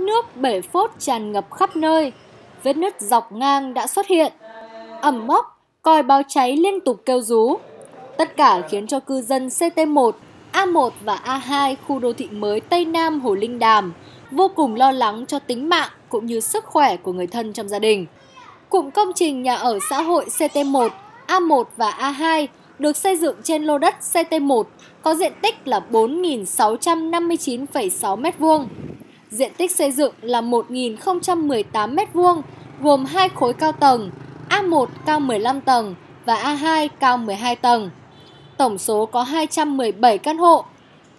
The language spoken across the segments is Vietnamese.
nước bể phốt tràn ngập khắp nơi, vết nứt dọc ngang đã xuất hiện. Ẩm mốc, còi báo cháy liên tục kêu rú. Tất cả khiến cho cư dân CT1, A1 và A2 khu đô thị mới Tây Nam Hồ Linh Đàm vô cùng lo lắng cho tính mạng cũng như sức khỏe của người thân trong gia đình. Cụm công trình nhà ở xã hội CT1, A1 và A2 được xây dựng trên lô đất CT1 có diện tích là 4.659,6 m2. Diện tích xây dựng là 1.018 m2, gồm hai khối cao tầng, A1 cao 15 tầng và A2 cao 12 tầng. Tổng số có 217 căn hộ.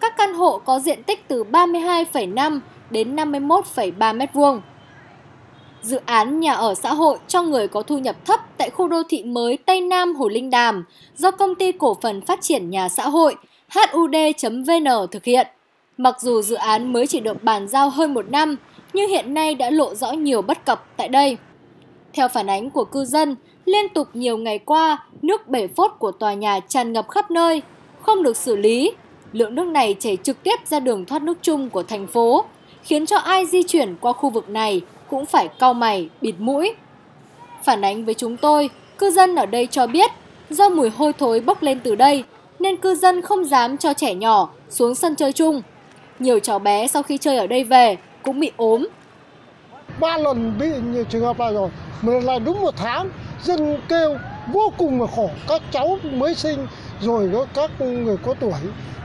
Các căn hộ có diện tích từ 32,5 đến 51,3 m2. Dự án nhà ở xã hội cho người có thu nhập thấp tại khu đô thị mới Tây Nam Hồ Linh Đàm do Công ty Cổ phần Phát triển Nhà xã hội HUD.vn thực hiện. Mặc dù dự án mới chỉ được bàn giao hơn một năm, nhưng hiện nay đã lộ rõ nhiều bất cập tại đây. Theo phản ánh của cư dân, liên tục nhiều ngày qua, nước bể phốt của tòa nhà tràn ngập khắp nơi, không được xử lý. Lượng nước này chảy trực tiếp ra đường thoát nước chung của thành phố, khiến cho ai di chuyển qua khu vực này cũng phải cau mày, bịt mũi. Phản ánh với chúng tôi, cư dân ở đây cho biết do mùi hôi thối bốc lên từ đây nên cư dân không dám cho trẻ nhỏ xuống sân chơi chung. Nhiều cháu bé sau khi chơi ở đây về cũng bị ốm. Ba lần bị như trường hợp này rồi, một lần là đúng một tháng, dân kêu vô cùng là khổ, các cháu mới sinh rồi đó các người có tuổi.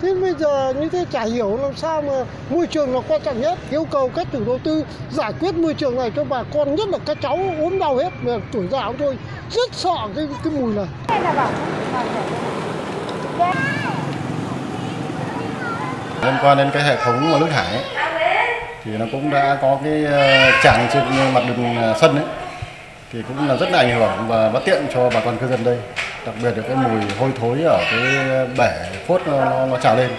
Thế bây giờ như thế chả hiểu làm sao mà môi trường là quan trọng nhất. Yêu cầu các chủ đầu tư giải quyết môi trường này cho bà con nhất là các cháu ốm đau hết mà tuổi già thôi. Rất sợ cái cái mùi này liên quan đến cái hệ thống nước thải thì nó cũng đã có cái ờ, tràn trên mặt đường ờ, sân ấy thì cũng là rất là ảnh hưởng và bất tiện cho bà con cư dân đây. Đặc biệt là cái mùi hôi thối ở cái bể phốt nó, nó, nó trào lên.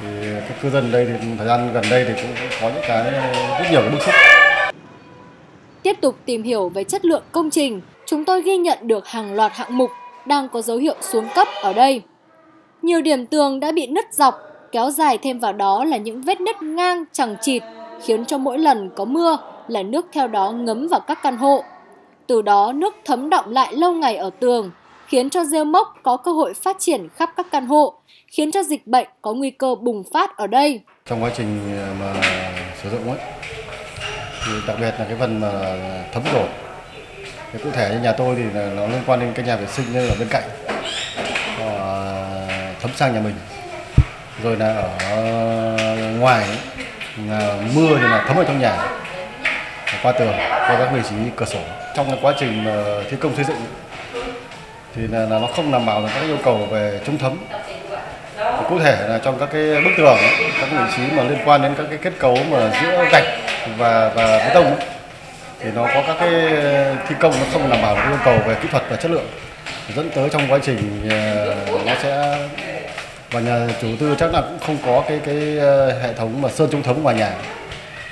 Thì các cư dân đây thì thời gian gần đây thì cũng có những cái rất nhiều cái bức xúc. Tiếp tục tìm hiểu về chất lượng công trình, chúng tôi ghi nhận được hàng loạt hạng mục đang có dấu hiệu xuống cấp ở đây. Nhiều điểm tường đã bị nứt dọc, kéo dài thêm vào đó là những vết nứt ngang chẳng chịt, khiến cho mỗi lần có mưa là nước theo đó ngấm vào các căn hộ. Từ đó nước thấm đọng lại lâu ngày ở tường, khiến cho rêu mốc có cơ hội phát triển khắp các căn hộ, khiến cho dịch bệnh có nguy cơ bùng phát ở đây. Trong quá trình ờ, mà sử dụng ấy, thì đặc biệt là cái phần mà thấm đổ. Thì cụ thể như nhà tôi thì nó liên quan đến cái nhà vệ sinh ở bên cạnh, ờ, thấm sang nhà mình. Rồi là ở ngoài là mưa thì là thấm vào trong nhà qua tường qua các vị trí cửa sổ. Trong cái quá trình mà thi công xây dựng thì là, là nó không đảm bảo được các yêu cầu về chống thấm. Cụ thể là trong các cái bức tường các vị trí mà liên quan đến các cái kết cấu mà giữa gạch và và bê tông ấy, thì nó có các cái thi công nó không đảm bảo được yêu cầu về kỹ thuật và chất lượng. Dẫn tới trong quá trình ờ, và nhà chủ tư chắc là cũng không có cái cái ờ, hệ thống mà sơn chống thấm ngoài nhà.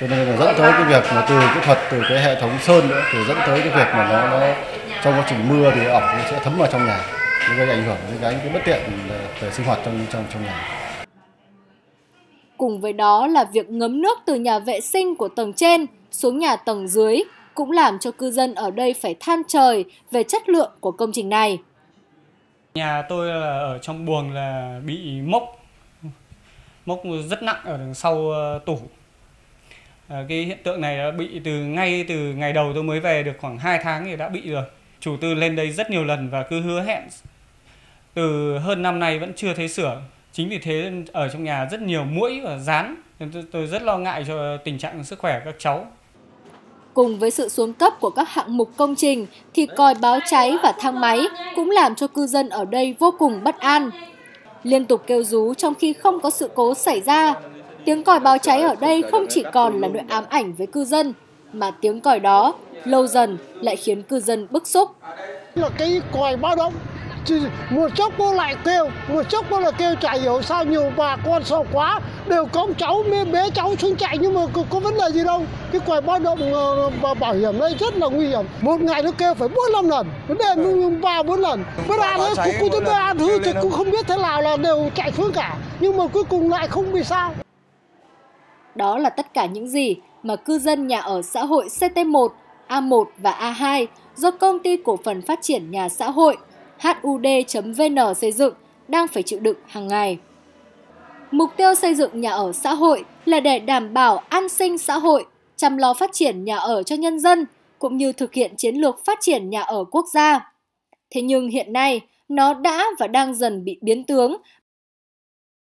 Cho nên là dẫn tới cái việc mà từ kỹ thuật từ cái hệ thống sơn nữa thì dẫn tới cái việc mà nó nó trong quá trình mưa thì ẩm nó sẽ thấm vào trong nhà. Nó gây ảnh hưởng đến cái, cái bất tiện về sinh hoạt trong trong trong nhà. Cùng với đó là việc ngấm nước từ nhà vệ sinh của tầng trên xuống nhà tầng dưới cũng làm cho cư dân ở đây phải than trời về chất lượng của công trình này. Nhà tôi là ở trong buồng là bị mốc, mốc rất nặng ở đằng sau ờ, tủ. À, cái hiện tượng này đã bị từ ngay từ ngày đầu tôi mới về được khoảng 2 tháng thì đã bị rồi. Chủ tư lên đây rất nhiều lần và cứ hứa hẹn từ hơn năm nay vẫn chưa thấy sửa. Chính vì thế ở trong nhà rất nhiều mũi và rán. Nên tôi, tôi rất lo ngại cho tình trạng sức khỏe các cháu. Cùng với sự xuống cấp của các hạng mục công trình thì còi báo cháy và thang máy cũng làm cho cư dân ở đây vô cùng bất an. Liên tục kêu rú trong khi không có sự cố xảy ra. Tiếng còi báo cháy ở đây không chỉ còn là nỗi ám ảnh với cư dân, mà tiếng còi đó lâu dần lại khiến cư dân bức xúc. Là cái còi báo động một chốc cô lại kêu một chốc cô lại kêu chả hiểu sao nhiều bà con sợ quá đều có cháu mê bé cháu xuống chạy nhưng mà có, có vấn đề gì đâu. Cái còi báo động uh, bảo hiểm đây rất là nguy hiểm. Một ngày nó kêu phải bốn năm lần vấn đề ba bốn lần. Bất an ấy cũng cũng tôi an thứ thì cũng không biết thế nào là đều chạy xuống cả. Nhưng mà cuối cùng lại không bị sao. Đó là tất cả những gì mà cư dân nhà ở xã hội CT1, A1 và A2 do Công ty Cổ phần Phát triển Nhà xã hội HUD.VN xây dựng đang phải chịu đựng hàng ngày. Mục tiêu xây dựng nhà ở xã hội là để đảm bảo an sinh xã hội, chăm lo phát triển nhà ở cho nhân dân, cũng như thực hiện chiến lược phát triển nhà ở quốc gia. Thế nhưng hiện nay, nó đã và đang dần bị biến tướng